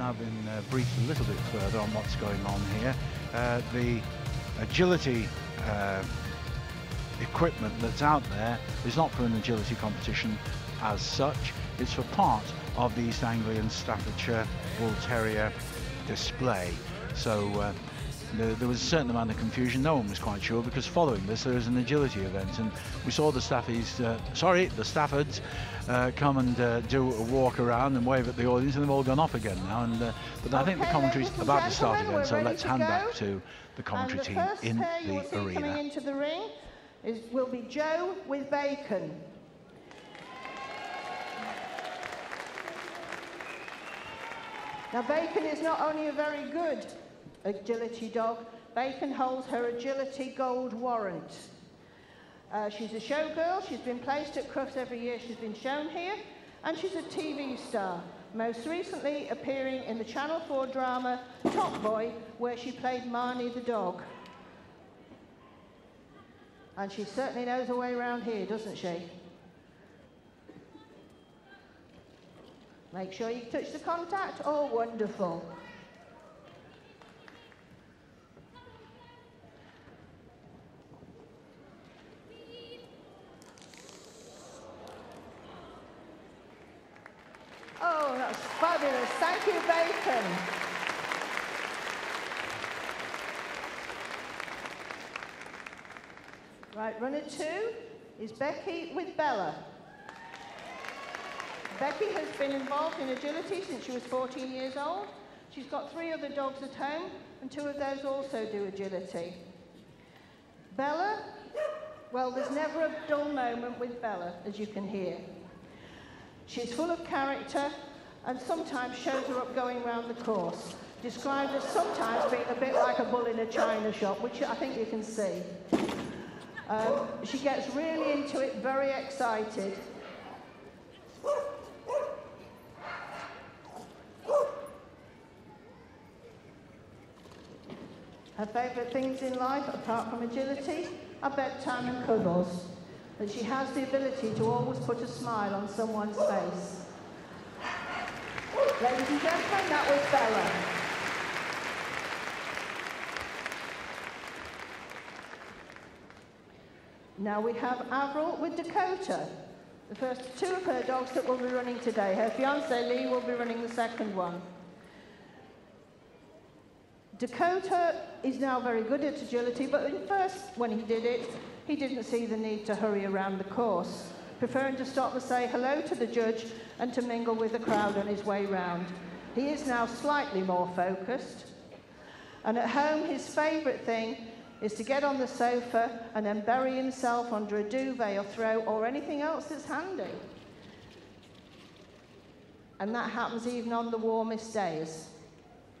now been uh, briefed a little bit further on what's going on here. Uh, the agility uh, equipment that's out there is not for an agility competition as such. It's for part of the East Anglian Staffordshire Bull Terrier display. So uh, there, there, was a certain amount of confusion. No one was quite sure because following this there was an agility event and we saw the Staffies, uh, sorry, the Staffords uh, come and uh, do a walk around and wave at the audience and they've all gone off again now. And uh, But I think the commentary's about to start again, so let's hand go. back to the commentary team in the arena. Coming into the ring is, will be Joe with Bacon. Now, Bacon is not only a very good agility dog, Bacon holds her agility gold warrant. Uh, she's a showgirl, she's been placed at Crufts every year she's been shown here, and she's a TV star, most recently appearing in the Channel 4 drama Top Boy, where she played Marnie the dog. And she certainly knows her way around here, doesn't she? Make sure you touch the contact. Oh, wonderful. Oh, that's fabulous. Thank Right, runner two is Becky with Bella. Becky has been involved in agility since she was 14 years old. She's got three other dogs at home, and two of those also do agility. Bella, well, there's never a dull moment with Bella, as you can hear. She's full of character and sometimes shows her up going around the course, described as sometimes being a bit like a bull in a china shop, which I think you can see. Um, she gets really into it, very excited, Her favourite things in life, apart from agility, are bedtime and cuddles. But she has the ability to always put a smile on someone's face. Ladies and gentlemen, that was Bella. Now we have Avril with Dakota. The first two of her dogs that will be running today. Her fiance Lee will be running the second one. Dakota is now very good at agility, but at first, when he did it, he didn't see the need to hurry around the course, preferring to stop and say hello to the judge and to mingle with the crowd on his way round. He is now slightly more focused. And at home, his favourite thing is to get on the sofa and then bury himself under a duvet or throw or anything else that's handy. And that happens even on the warmest days.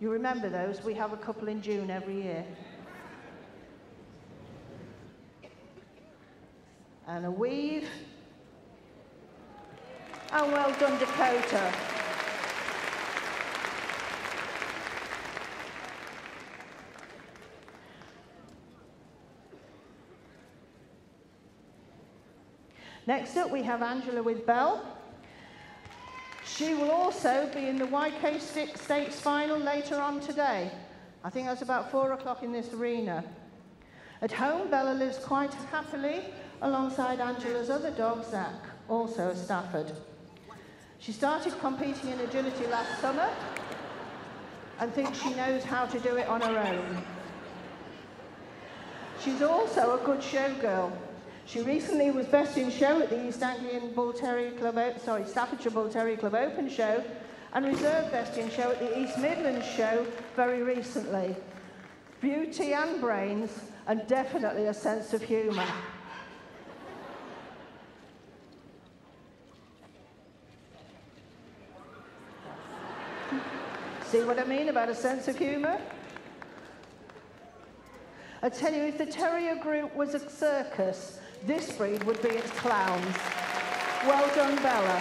You remember those? We have a couple in June every year. And a weave. And well done, Dakota. Next up, we have Angela with Belle. She will also be in the YK States final later on today. I think that's about four o'clock in this arena. At home, Bella lives quite happily alongside Angela's other dog, Zach, also a Stafford. She started competing in agility last summer and thinks she knows how to do it on her own. She's also a good showgirl she recently was best in show at the East Anglian Bull Terrier Club, sorry, Staffordshire Bull Terrier Club Open show and reserve best in show at the East Midlands show very recently. Beauty and brains and definitely a sense of humour. See what I mean about a sense of humour? I tell you, if the Terrier group was a circus, this breed would be its clowns. Well done, Bella.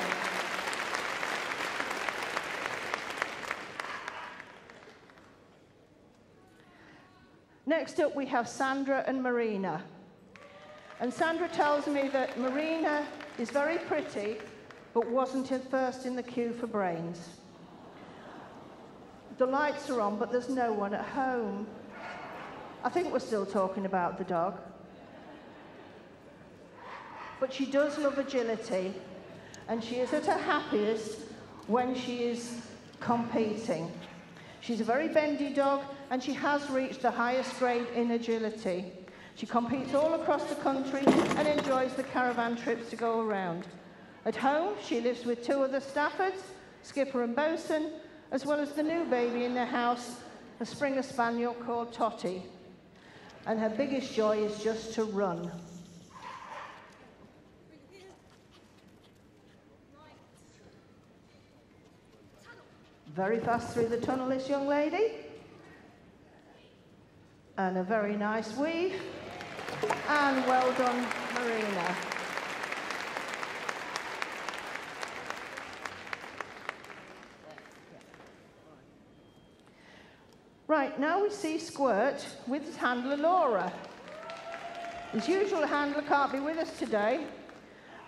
Next up, we have Sandra and Marina. And Sandra tells me that Marina is very pretty, but wasn't at first in the queue for brains. The lights are on, but there's no one at home. I think we're still talking about the dog. But she does love agility, and she is at her happiest when she is competing. She's a very bendy dog, and she has reached the highest grade in agility. She competes all across the country and enjoys the caravan trips to go around. At home, she lives with two other Staffords, Skipper and Bosun, as well as the new baby in their house, a Springer Spaniel called Totty. And her biggest joy is just to run. Very fast through the tunnel, this young lady. And a very nice weave. And well done, Marina. Right, now we see Squirt with his handler Laura. His usual handler can't be with us today,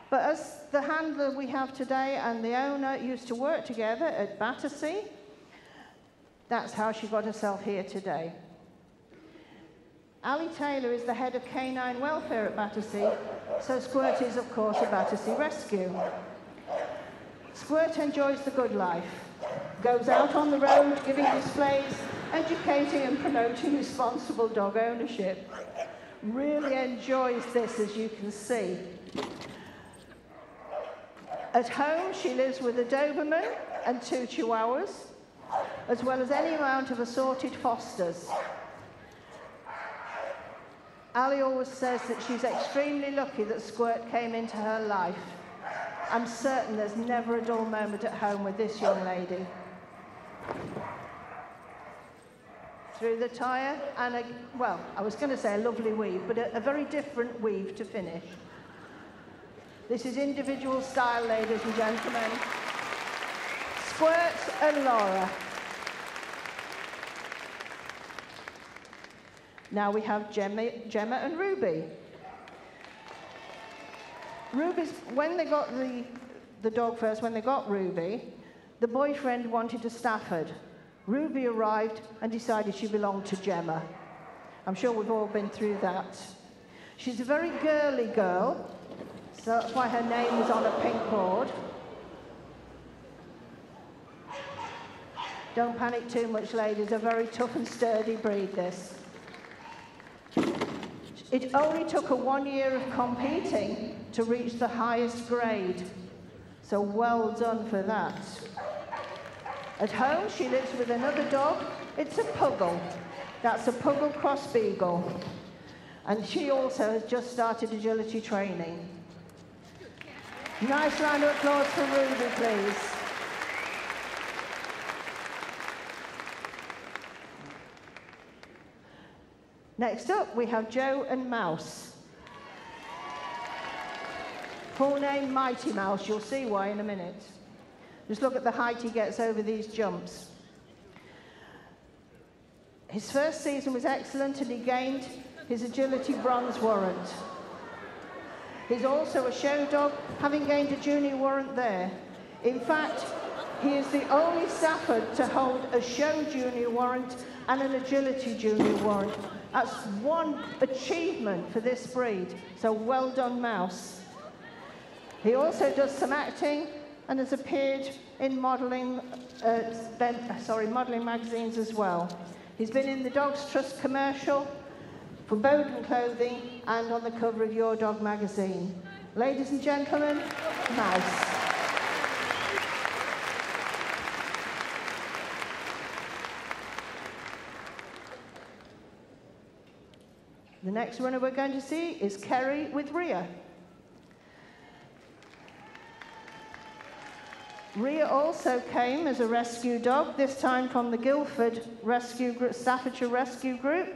but as the handler we have today and the owner used to work together at Battersea, that's how she got herself here today. Ali Taylor is the head of canine welfare at Battersea, so Squirt is, of course, a Battersea rescue. Squirt enjoys the good life, goes out on the road giving displays educating and promoting responsible dog ownership. Really enjoys this, as you can see. At home, she lives with a Doberman and two Chihuahuas, as well as any amount of assorted fosters. Ali always says that she's extremely lucky that Squirt came into her life. I'm certain there's never a dull moment at home with this young lady. Through the tyre and a, well, I was going to say a lovely weave, but a, a very different weave to finish. This is individual style, ladies and gentlemen. Squirts and Laura. Now we have Gemma, Gemma and Ruby. Ruby's, when they got the, the dog first, when they got Ruby, the boyfriend wanted a Stafford. Ruby arrived and decided she belonged to Gemma. I'm sure we've all been through that. She's a very girly girl, so that's why her name is on a pink board. Don't panic too much, ladies. A very tough and sturdy breed, this. It only took her one year of competing to reach the highest grade. So well done for that. At home, she lives with another dog. It's a Puggle. That's a Puggle Cross Beagle. And she also has just started agility training. Nice round of applause for Ruby, please. Next up, we have Joe and Mouse. Full name Mighty Mouse. You'll see why in a minute. Just look at the height he gets over these jumps. His first season was excellent and he gained his agility bronze warrant. He's also a show dog, having gained a junior warrant there. In fact, he is the only Stafford to hold a show junior warrant and an agility junior warrant. That's one achievement for this breed. So well done, Mouse. He also does some acting and has appeared in modelling, uh, sorry, modelling magazines as well. He's been in the Dogs Trust commercial for Bowden Clothing and on the cover of Your Dog magazine. Ladies and gentlemen, Mouse. The next runner we're going to see is Kerry with Ria. Ria also came as a rescue dog, this time from the Guildford Rescue Group, Staffordshire Rescue Group.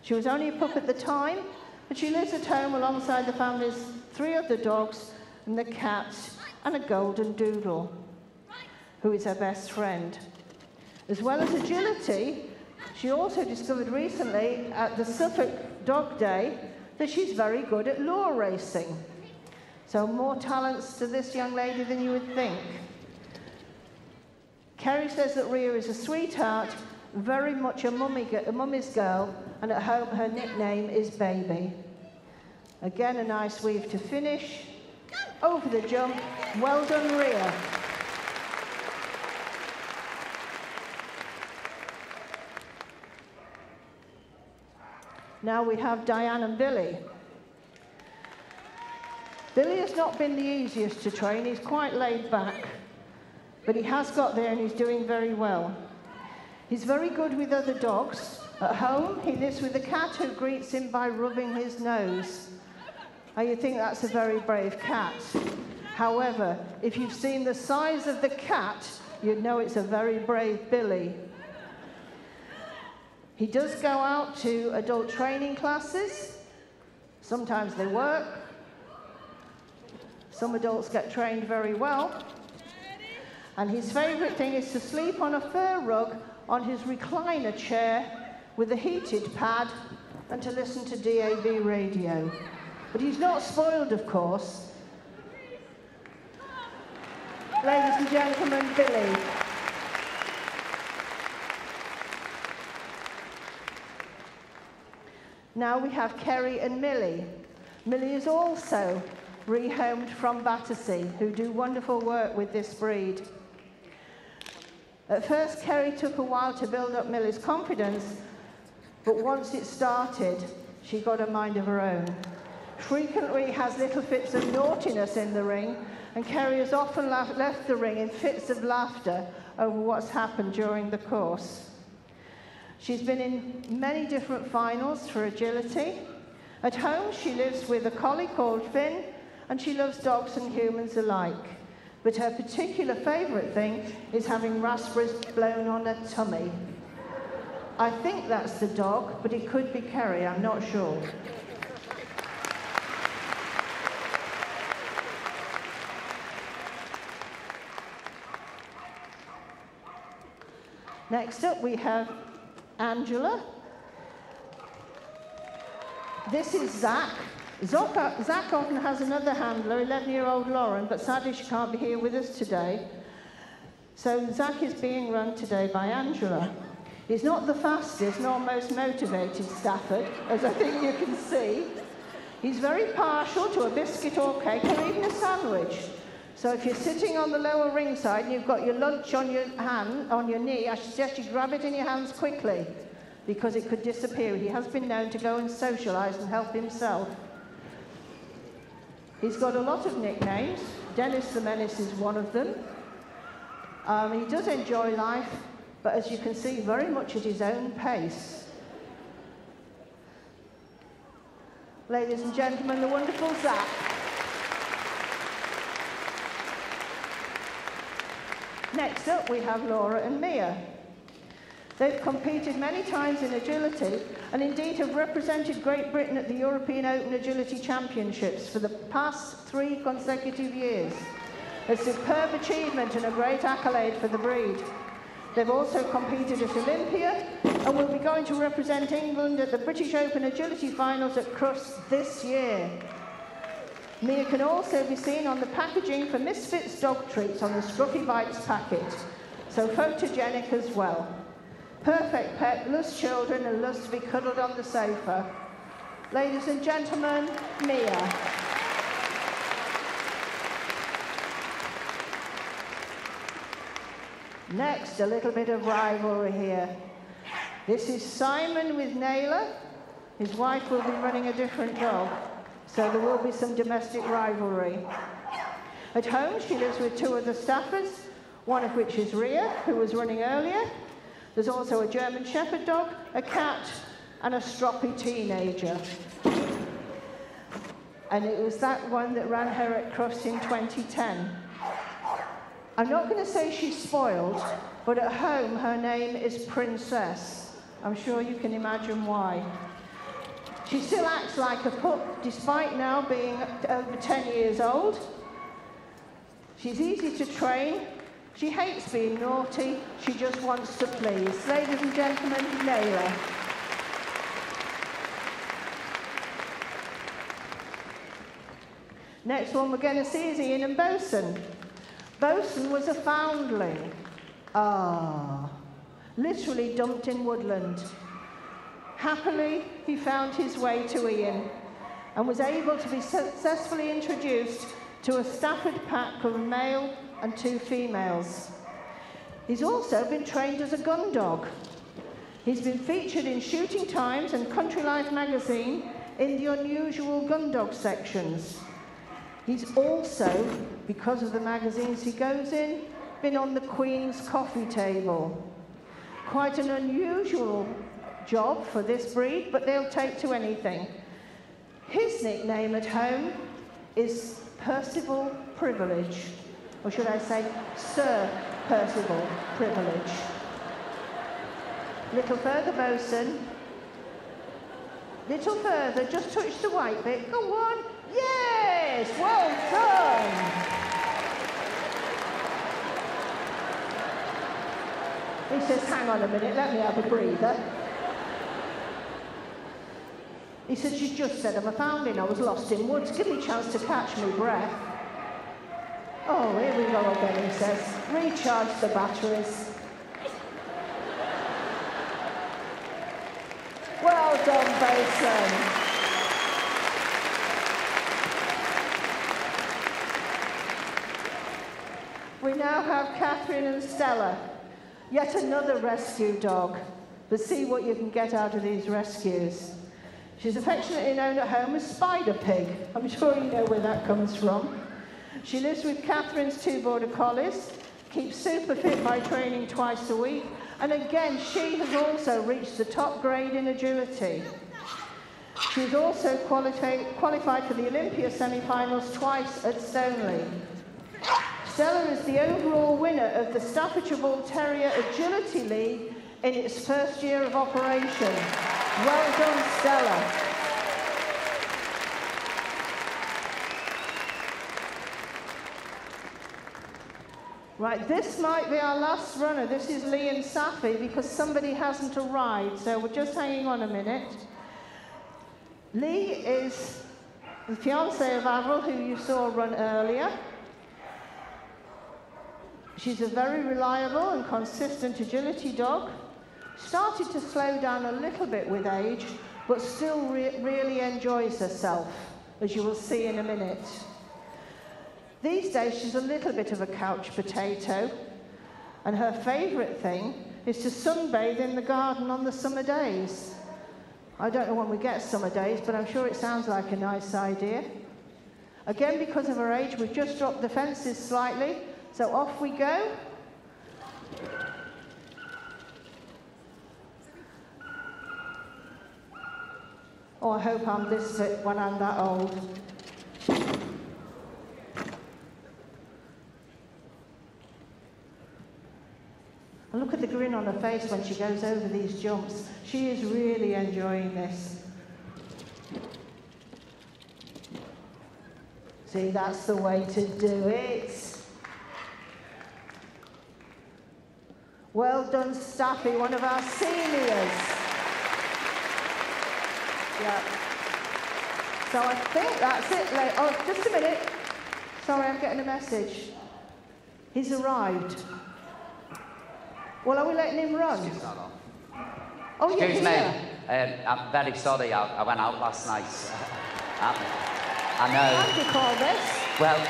She was only a pup at the time, but she lives at home alongside the family's three other dogs and the cat and a golden doodle, who is her best friend. As well as agility, she also discovered recently at the Suffolk Dog Day that she's very good at lure racing. So more talents to this young lady than you would think. Kerry says that Ria is a sweetheart, very much a, mummy, a mummy's girl, and at home her nickname is Baby. Again, a nice weave to finish. Over the jump. Well done, Ria. Now we have Diane and Billy. Billy has not been the easiest to train. He's quite laid back, but he has got there and he's doing very well. He's very good with other dogs. At home, he lives with a cat who greets him by rubbing his nose. Now you think that's a very brave cat. However, if you've seen the size of the cat, you'd know it's a very brave Billy. He does go out to adult training classes. Sometimes they work. Some adults get trained very well. And his favourite thing is to sleep on a fur rug on his recliner chair with a heated pad and to listen to DAB radio. But he's not spoiled, of course. Ladies and gentlemen, Billy. Now we have Kerry and Millie. Millie is also rehomed from Battersea, who do wonderful work with this breed. At first, Kerry took a while to build up Millie's confidence, but once it started, she got a mind of her own. Frequently has little fits of naughtiness in the ring, and Kerry has often left the ring in fits of laughter over what's happened during the course. She's been in many different finals for agility. At home, she lives with a collie called Finn, and she loves dogs and humans alike. But her particular favourite thing is having raspberries blown on her tummy. I think that's the dog, but it could be Kerry, I'm not sure. Next up, we have Angela. This is Zach. Zach often has another handler, 11 year old Lauren, but sadly she can't be here with us today. So Zach is being run today by Angela. He's not the fastest nor most motivated Stafford, as I think you can see. He's very partial to a biscuit or cake or even a sandwich. So if you're sitting on the lower ring side and you've got your lunch on your hand, on your knee, I suggest you grab it in your hands quickly because it could disappear. He has been known to go and socialise and help himself. He's got a lot of nicknames. Dennis the Menace is one of them. Um, he does enjoy life, but as you can see, very much at his own pace. Ladies and gentlemen, the wonderful Zach. Next up, we have Laura and Mia. They've competed many times in agility and indeed have represented Great Britain at the European Open Agility Championships for the past three consecutive years. A superb achievement and a great accolade for the breed. They've also competed at Olympia and will be going to represent England at the British Open Agility Finals at Crufts this year. Mia can also be seen on the packaging for Misfits dog treats on the Scruffy Bites packet, so photogenic as well. Perfect pet, loves children and loves to be cuddled on the sofa. Ladies and gentlemen, Mia. Next, a little bit of rivalry here. This is Simon with Naylor. His wife will be running a different dog. So there will be some domestic rivalry. At home, she lives with two other staffers, one of which is Ria, who was running earlier. There's also a German Shepherd dog, a cat, and a stroppy teenager. And it was that one that ran her at Crufts in 2010. I'm not going to say she's spoiled, but at home her name is Princess. I'm sure you can imagine why. She still acts like a pup despite now being over 10 years old. She's easy to train. She hates being naughty. She just wants to please. Ladies and gentlemen, Naylor. Next one we're going to see is Ian and Bosun. Bosun was a foundling. Ah, literally dumped in woodland. Happily, he found his way to Ian and was able to be successfully introduced to a Stafford pack of male and two females. He's also been trained as a gun dog. He's been featured in Shooting Times and Country Life magazine in the unusual gun dog sections. He's also, because of the magazines he goes in, been on the Queen's coffee table. Quite an unusual job for this breed, but they'll take to anything. His nickname at home is Percival Privilege, or should I say Sir Percival Privilege. Little further, bosun. Little further, just touch the white bit. Go on. Yes, well done. He says, hang on a minute, let me have a breather. He said, she just said I'm a foundling. I was lost in woods. Give me a chance to catch my breath. Oh, here we go again, he says. Recharge the batteries. Well done, Bosun. We now have Catherine and Stella, yet another rescue dog. But see what you can get out of these rescues. She's affectionately known at home as Spider Pig. I'm sure you know where that comes from. She lives with Catherine's two border collies, keeps super fit by training twice a week, and again, she has also reached the top grade in agility. She's also qualified, qualified for the Olympia semi-finals twice at Stoneleigh. Stella is the overall winner of the Staffordshire Bull Terrier Agility League in its first year of operation. Well done, Stella. Right, this might be our last runner. This is Lee and Safi because somebody hasn't arrived, so we're just hanging on a minute. Lee is the fiance of Avril, who you saw run earlier. She's a very reliable and consistent agility dog. Started to slow down a little bit with age, but still re really enjoys herself, as you will see in a minute. These days, she's a little bit of a couch potato, and her favourite thing is to sunbathe in the garden on the summer days. I don't know when we get summer days, but I'm sure it sounds like a nice idea. Again, because of her age, we've just dropped the fences slightly, so off we go. Oh, I hope I'm this fit when I'm that old. And look at the grin on her face when she goes over these jumps. She is really enjoying this. See, that's the way to do it. Well done, Staffy, one of our seniors. Yeah. So I think that's it. Oh, just a minute. Sorry, I'm getting a message. He's arrived. Well, are we letting him run? Oh, Excuse yeah, me. here. Um, I'm very sorry. I, I went out last night. I, I know. How do you call this? Well,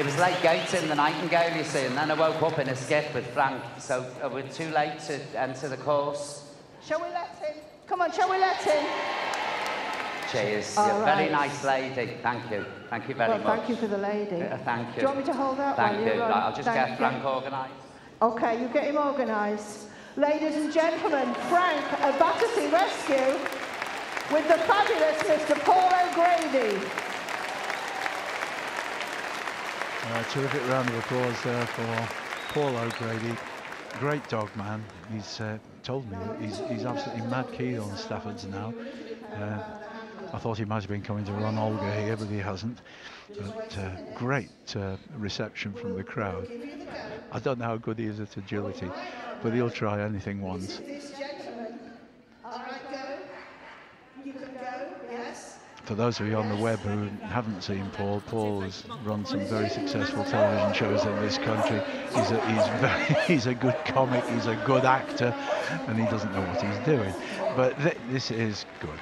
it was late gating the Nightingale, you see, and then I woke up in a skip with Frank, so uh, we're too late to enter the course. Shall we let him? Come on, shall we let him? Cheers. All You're a very nice lady. Thank you. Thank you very well, much. thank you for the lady. Uh, thank you. Do you want me to hold that Thank you. Right, I'll just Thank get you. Frank organised. Okay, you get him organised. Ladies and gentlemen, Frank, a Battersea rescue with the fabulous Mr. Paul O'Grady. Uh, terrific round of applause there for Paul O'Grady. Great dog, man. He's uh, told me that he's, he's absolutely mad keen on Staffords now. Uh, I thought he might have been coming to run Olga here, but he hasn't. But uh, great uh, reception from the crowd. I don't know how good he is at agility, but he'll try anything once. This gentleman. All right, go. You can go, yes. for those of you on the web who haven't seen Paul, Paul has run some very successful television shows in this country. He's a, he's very, he's a good comic, he's a good actor, and he doesn't know what he's doing. But th this is good.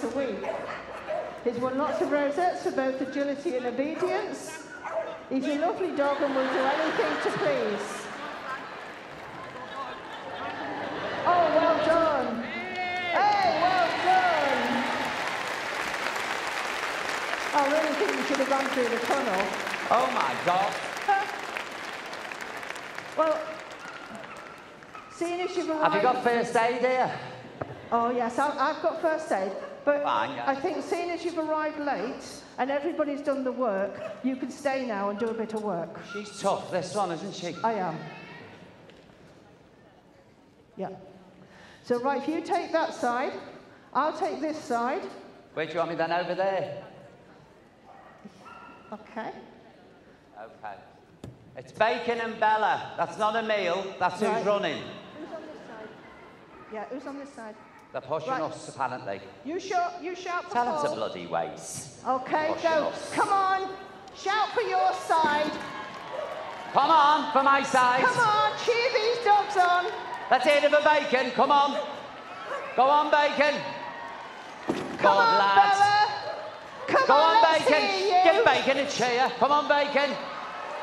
Twice a week. He's won lots of rosettes for both agility and obedience. He's a lovely dog and will do anything to please. Oh, well done. Hey, well done. I really think you should have gone through the tunnel. Oh my God. well, seeing as you've arrived... Have you got first aid here? Oh, yes, I, have got first aid. But Fine. I think seeing as you've arrived late and everybody's done the work, you can stay now and do a bit of work. She's tough, this one, isn't she? I am. Yeah. So, right, if you take that side, I'll take this side. Where do you want me then? Over there? Okay. Okay. It's Bacon and Bella. That's not a meal. That's Right. who's running. Who's on this side? Yeah, who's on this side? They're pushing Right. us, apparently. You shout, you shout for Tell them to bloody wait. Okay, go. Come on. Shout for your side. Come on, for my side. Come on, cheer these dogs on. Let's hear it for Bacon. Come on. Go on, Bacon. Come on, lads. Bella. Come Go on, on, Bacon. Give Bacon a cheer. Come on, Bacon.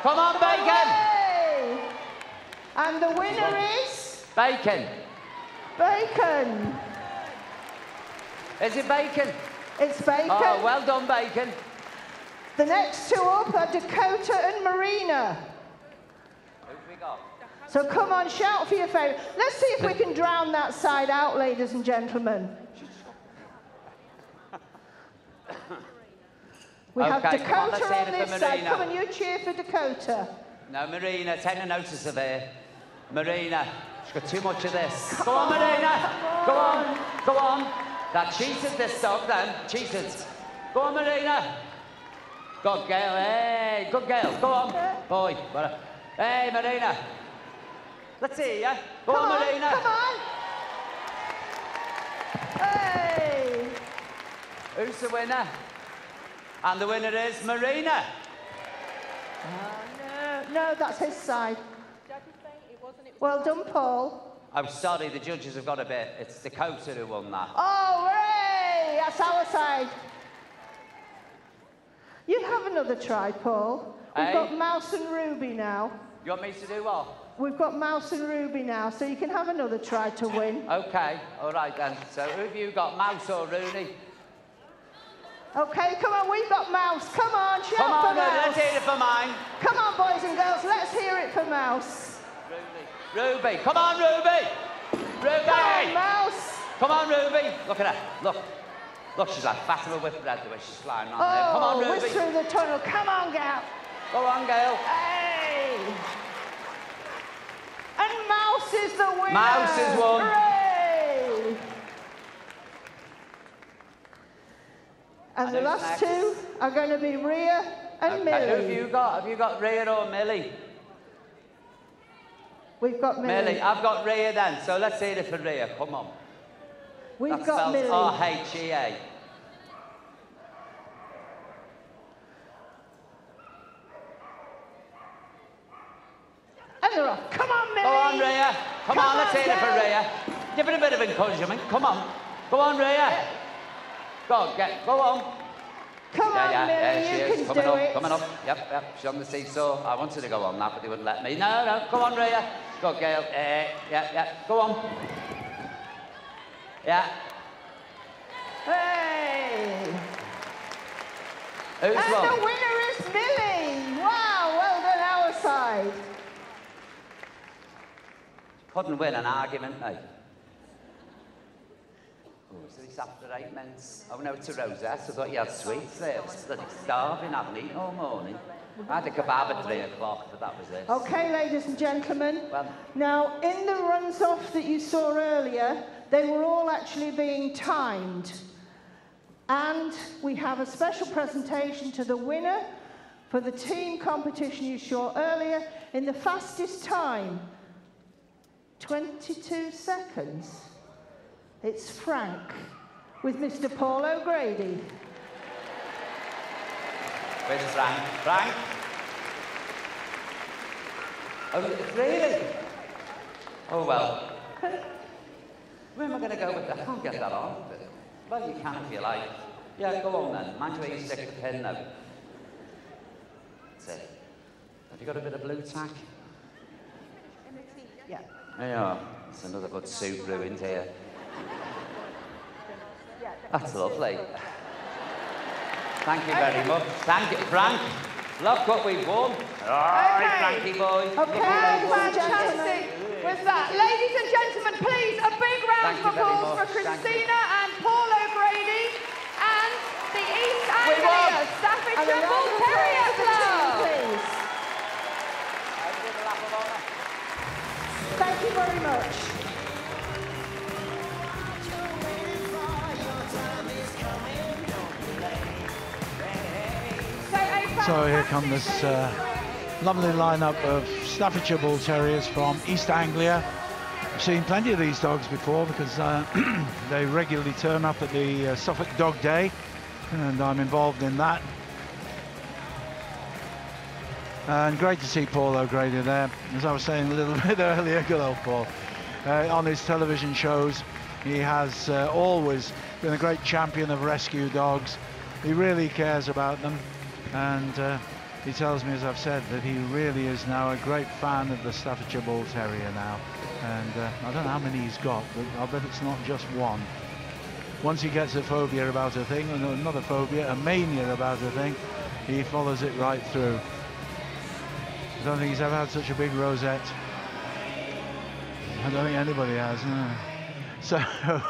Come on, Bacon. Hooray! And the winner is Bacon. Bacon. Is it Bacon? It's oh, Bacon. Oh, well done, Bacon. The next two up are Dakota and Marina. Who've we got? So come on, shout for your favourite. Let's see if we can drown that side out, ladies and gentlemen. We have Okay, come on, Dakota let's on this side. Come on, you cheer for Dakota. No, Marina, take a notice of her. Marina, she's got too much of this. Go on, Marina. Go on. Go on. That cheated this dog then. Cheated. Go on, Marina. Good girl. Hey, good girl. Go on. Boy. what Hey, Marina. Let's see ya. Go come on, Marina. Come on. Hey. Who's the winner? And the winner is Marina. Oh, no, no, that's his side. Well done, Paul. I'm sorry, the judges have got a bit. It's Dakota who won that. Oh, hooray! That's our side. You have another try, Paul. We've Hey? got Mouse and Ruby now. You want me to do what? We've got Mouse and Ruby now, so you can have another try to win. Okay, all right then. So who have you got, Mouse or Rooney? Okay, come on, we've got Mouse. Come on, shout Come for on, then, Mouse. let's hear it for mine. Come on, boys and girls, let's hear it for Mouse. Ruby. Come on, Ruby. Ruby. Come on, Mouse. Come on, Ruby. Look at her. Look. Look, she's like fat of a whipbread the way she's flying around there. Come on, Oh, Ruby. through the tunnel. Come on, gal. Go on, Gail. Hey! And Mouse is the winner. Mouse is won. Hooray! And the last next? two are going to be Rhea and Okay, who have Millie. you got? Have you got Rhea or Millie? We've got Millie. Millie. I've got Rhea then, so let's hear it for Rhea. Come on. We've That's got Millie. R-H-E-A. And they're off. Come on, Millie. Go on, Rhea. Come, Come on, let's hear it for. Rhea. Give it a bit of encouragement. Come on. Go on, Rhea. Go on, get, go on. Come yeah, on, yeah, Lily, yeah, she you is. can coming do up, it. Coming up, yep, yep, she's on the seesaw. I wanted to go on that, but they wouldn't let me. No, no, come on, Rhea. Go, Gail. Uh, yeah, yeah, go on. Yeah. Hey! Who's and won? the winner is Millie! Wow, well done our side. Couldn't win an argument, mate. So it's after eight months. Oh no, it's a rosette. I thought you had sweets there. I was bloody starving, I haven't eaten all morning. I had a kebab at three o'clock, but that was it. Okay, ladies and gentlemen. Well- now, in the runs off that you saw earlier, they were all actually being timed. And we have a special presentation to the winner for the team competition you saw earlier. in the fastest time 22 seconds. It's Frank with Mr. Paul O'Grady. Where's Frank? Frank? Oh, really? Oh, well. Where am I going to go with that? I can't get that on. Well, you can if you like. Yeah, go on then. Mind where you stick the pin now. That's it. Have you got a bit of Blu-Tack? Yeah. There you are. It's another good soup ruined here. That's lovely. Thank you very much. Thank you, Frank. Look what we've won. All right, Okay. Frankie boy. Okay, ladies and fantastic gentlemen. was that? Ladies and gentlemen, please, a big round of applause for much. Thank you. Christina and Paul O'Grady and the East. Anglia Staffordshire Bull Terrier for the team, Club. please. Thank you very much. So, here come this uh, lovely lineup of Staffordshire Bull Terriers from East Anglia. I've seen plenty of these dogs before because uh, they regularly turn up at the uh, Suffolk Dog Day and I'm involved in that. And great to see Paul O'Grady there. As I was saying a little bit earlier, good old Paul. Uh, on his television shows, he has uh, always been a great champion of rescue dogs. He really cares about them. And uh, he tells me, as I've said, that he really is now a great fan of the Staffordshire Bull Terrier now. And uh, I don't know how many he's got, but I'll bet it's not just one. Once he gets a phobia about a thing, or no, not a phobia, a mania about a thing, he follows it right through. I don't think he's ever had such a big rosette. I don't think anybody has. No. So